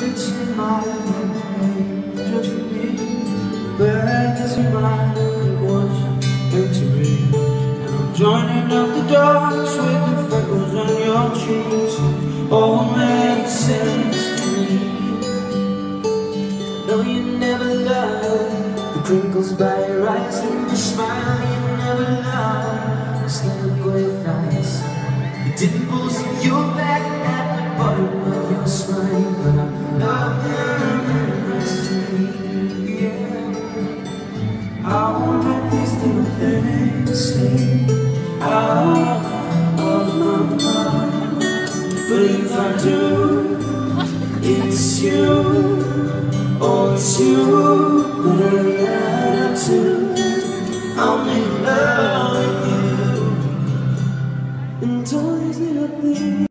fits in my head just me. Bags in my was meant to be. And I'm joining up the dots with the freckles on your cheeks. All makes sense to me. No, you never loved the crinkles by your eyes and the smile I won't let these little things stay out of my mind. But if I do, it's you, or it's you, but I do. I'm in love with you, and all these little things.